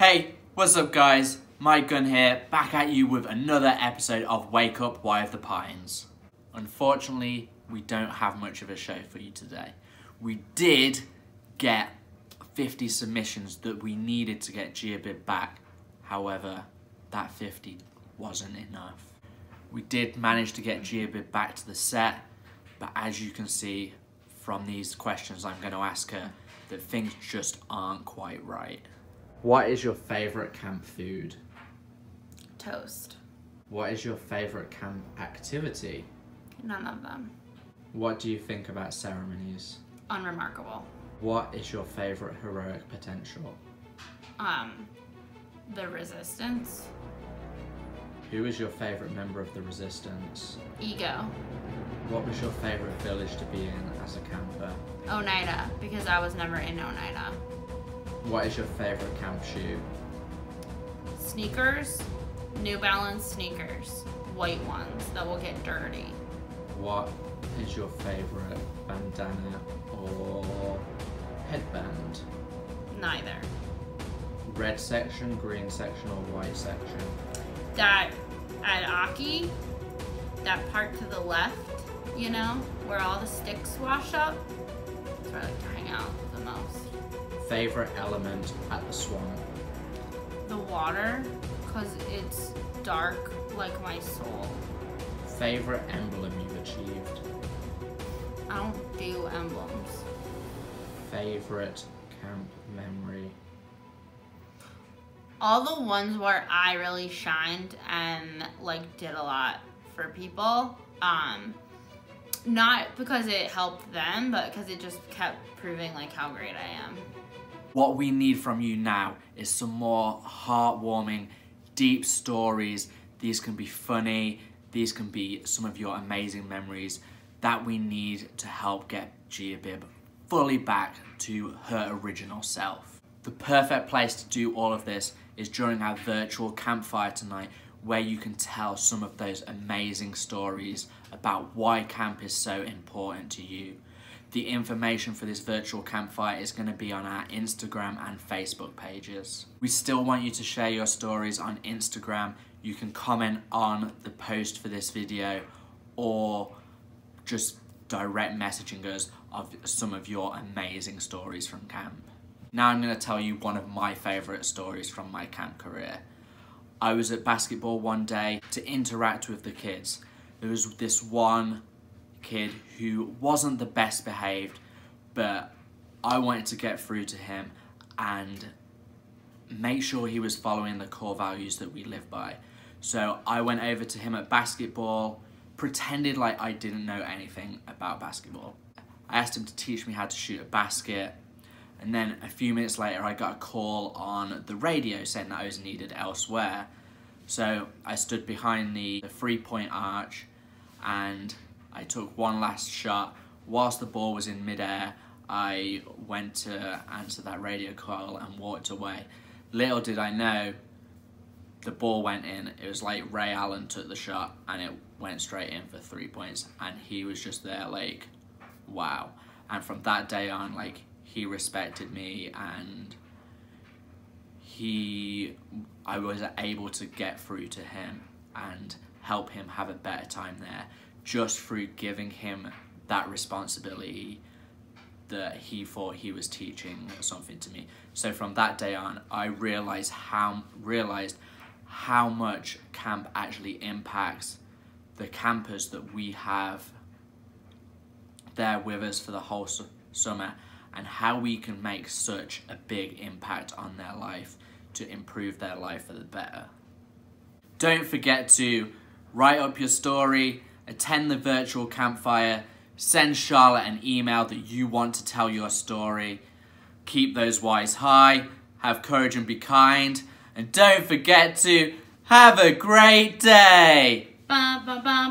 Hey, what's up guys? Mike Gunn here, back at you with another episode of Wake Up Y of the Pines. Unfortunately, we don't have much of a show for you today. We did get 50 submissions that we needed to get Geobib back. However, that 50 wasn't enough. We did manage to get Geobib back to the set, but as you can see from these questions I'm going to ask her, that things just aren't quite right. What is your favourite camp food? Toast. What is your favourite camp activity? None of them. What do you think about ceremonies? Unremarkable. What is your favourite heroic potential? Um, the resistance. Who is your favourite member of the resistance? Ego. What was your favourite village to be in as a camper? Oneida, because I was never in Oneida. What is your favourite camp shoe? Sneakers. New Balance sneakers. White ones that will get dirty. What is your favourite bandana or headband? Neither. Red section, green section, or white section? That at Aki, that part to the left, you know, where all the sticks wash up, that's where I like to hang out the most. Favourite element at the swamp? The water, because it's dark like my soul. Favourite emblem you've achieved? I don't do emblems. Favourite camp memory? All the ones where I really shined and like did a lot for people. Um, not because it helped them, but because it just kept proving like how great I am. What we need from you now is some more heartwarming, deep stories. These can be funny, these can be some of your amazing memories that we need to help get Gia Bib fully back to her original self. The perfect place to do all of this is during our virtual campfire tonight where you can tell some of those amazing stories about why camp is so important to you. The information for this virtual campfire is going to be on our Instagram and Facebook pages. We still want you to share your stories on Instagram. You can comment on the post for this video or just direct messaging us of some of your amazing stories from camp. Now I'm going to tell you one of my favourite stories from my camp career. I was at basketball one day to interact with the kids. There was this one kid who wasn't the best behaved, but I wanted to get through to him and make sure he was following the core values that we live by. So I went over to him at basketball, pretended like I didn't know anything about basketball. I asked him to teach me how to shoot a basket, and then a few minutes later I got a call on the radio saying that I was needed elsewhere. So I stood behind the, the three-point arch and I took one last shot. Whilst the ball was in midair, I went to answer that radio call and walked away. Little did I know, the ball went in. It was like Ray Allen took the shot and it went straight in for three points. And he was just there like, wow. And from that day on, like, he respected me and he, I was able to get through to him and help him have a better time there just through giving him that responsibility that he thought he was teaching something to me. So from that day on, I realized how realized how much camp actually impacts the campers that we have there with us for the whole su summer and how we can make such a big impact on their life to improve their life for the better. Don't forget to write up your story, attend the virtual campfire, send Charlotte an email that you want to tell your story. Keep those whys high, have courage and be kind, and don't forget to have a great day. Ba ba ba